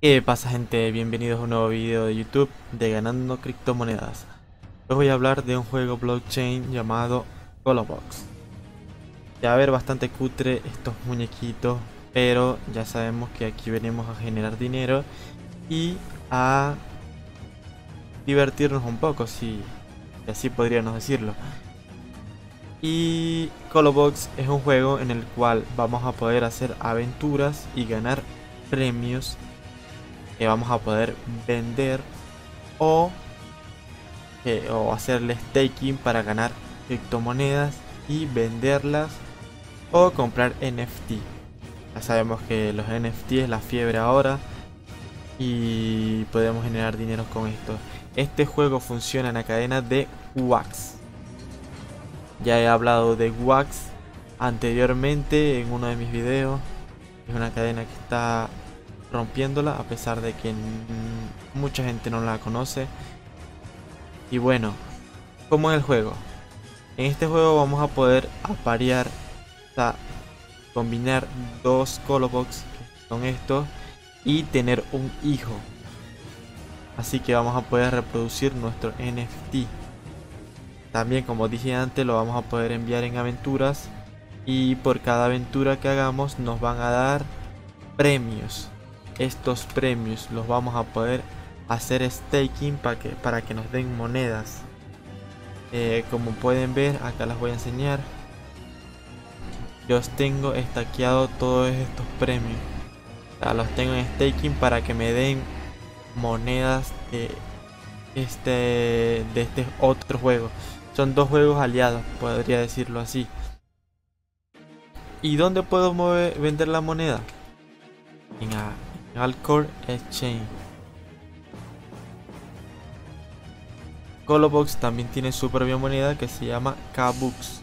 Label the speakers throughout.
Speaker 1: ¿Qué pasa gente? Bienvenidos a un nuevo video de YouTube de Ganando Criptomonedas. Hoy voy a hablar de un juego blockchain llamado Colobox. Ya a ver bastante cutre estos muñequitos, pero ya sabemos que aquí venimos a generar dinero y a divertirnos un poco, si así podríamos decirlo. Y Colobox es un juego en el cual vamos a poder hacer aventuras y ganar premios que vamos a poder vender o, o hacerle staking para ganar criptomonedas y venderlas o comprar NFT. Ya sabemos que los NFT es la fiebre ahora y podemos generar dinero con esto. Este juego funciona en la cadena de Wax. Ya he hablado de Wax anteriormente en uno de mis videos. Es una cadena que está rompiéndola a pesar de que mucha gente no la conoce. Y bueno, como es el juego? En este juego vamos a poder aparear, o combinar dos Colobox, que son estos, y tener un hijo. Así que vamos a poder reproducir nuestro NFT. También como dije antes lo vamos a poder enviar en aventuras y por cada aventura que hagamos nos van a dar premios estos premios los vamos a poder hacer staking para que, para que nos den monedas. Eh, como pueden ver, acá las voy a enseñar. Yo tengo estaqueado todos estos premios. los tengo en staking para que me den monedas de este, de este otro juego. Son dos juegos aliados, podría decirlo así. ¿Y dónde puedo mover, vender la moneda? En, Alcor Exchange. Colobox también tiene su propia moneda que se llama K-Books.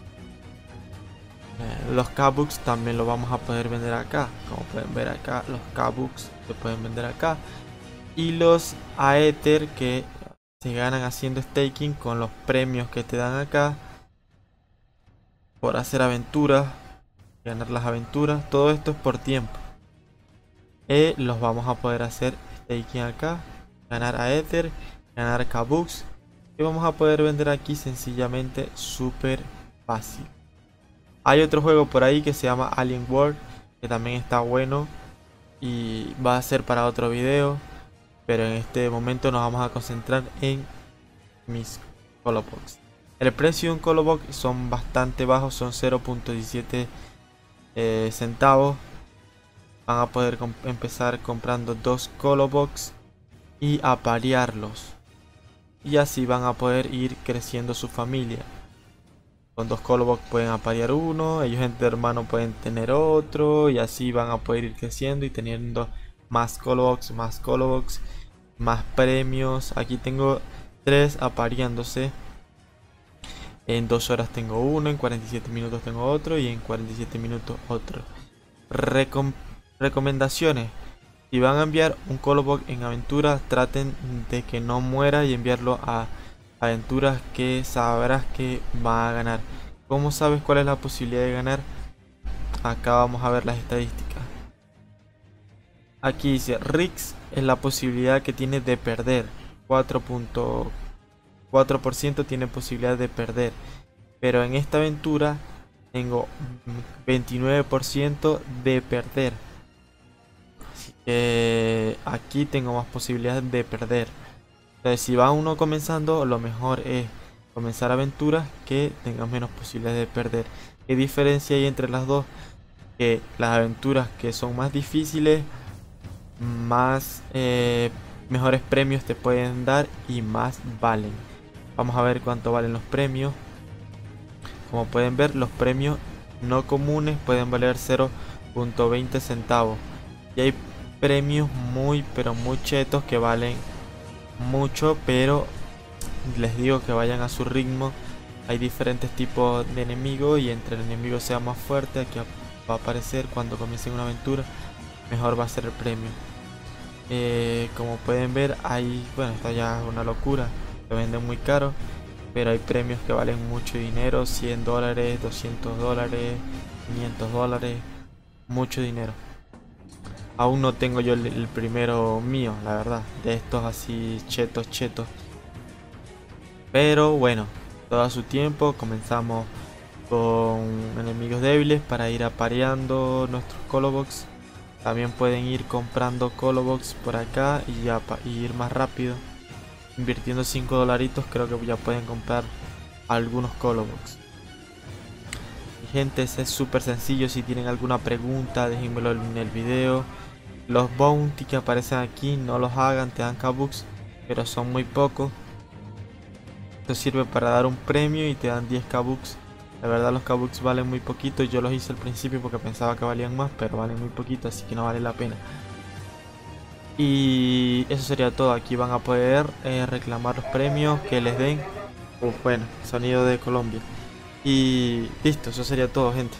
Speaker 1: Eh, los K-Books también lo vamos a poder vender acá. Como pueden ver acá, los K-Books se pueden vender acá. Y los Aether que se ganan haciendo staking con los premios que te dan acá. Por hacer aventuras. Ganar las aventuras. Todo esto es por tiempo. Y los vamos a poder hacer staking acá, ganar a Ether, ganar K-Books y vamos a poder vender aquí sencillamente súper fácil. Hay otro juego por ahí que se llama Alien World que también está bueno y va a ser para otro video, pero en este momento nos vamos a concentrar en mis Colobox. El precio de un Colobox son bastante bajos, son 0.17 eh, centavos van a poder empezar comprando dos Colobox y aparearlos. Y así van a poder ir creciendo su familia. Con dos Colobox pueden aparear uno, ellos entre hermanos pueden tener otro y así van a poder ir creciendo y teniendo más Colobox, más Colobox, más premios. Aquí tengo tres apareándose. En dos horas tengo uno, en 47 minutos tengo otro y en 47 minutos otro. Recompensa Recomendaciones. Si van a enviar un Colobox en aventuras, traten de que no muera y enviarlo a aventuras que sabrás que va a ganar. ¿Cómo sabes cuál es la posibilidad de ganar? Acá vamos a ver las estadísticas. Aquí dice, Rix es la posibilidad que tiene de perder. 4.4% tiene posibilidad de perder. Pero en esta aventura tengo 29% de perder aquí tengo más posibilidades de perder. Entonces, si va uno comenzando, lo mejor es comenzar aventuras que tengan menos posibilidades de perder. ¿Qué diferencia hay entre las dos? Que las aventuras que son más difíciles, más eh, mejores premios te pueden dar y más valen. Vamos a ver cuánto valen los premios. Como pueden ver, los premios no comunes pueden valer 0.20 centavos. Y hay premios muy pero muy chetos que valen mucho pero les digo que vayan a su ritmo hay diferentes tipos de enemigos y entre el enemigo sea más fuerte aquí va a aparecer cuando comiencen una aventura mejor va a ser el premio eh, como pueden ver hay bueno esta ya es una locura se venden muy caro pero hay premios que valen mucho dinero 100 dólares 200 dólares 500 dólares mucho dinero Aún no tengo yo el, primero mío, la verdad. De estos así chetos, chetos. Pero bueno, todo a su tiempo. Comenzamos con enemigos débiles para ir apareando nuestros colobox. También pueden ir comprando colobox por acá y ya ir más rápido. Invirtiendo 5 dolaritos creo que ya pueden comprar algunos colobox. Gente, es súper sencillo. Si tienen alguna pregunta, déjenmelo en el video. Los bounty que aparecen aquí no los hagan, te dan kabuks, pero son muy pocos. Esto sirve para dar un premio y te dan 10 kabuks. La verdad los kabuks valen muy poquito, yo los hice al principio porque pensaba que valían más, pero valen muy poquito, así que no vale la pena. Y eso sería todo, aquí van a poder eh, reclamar los premios que les den. bueno, sonido de Colombia. Y listo, eso sería todo gente.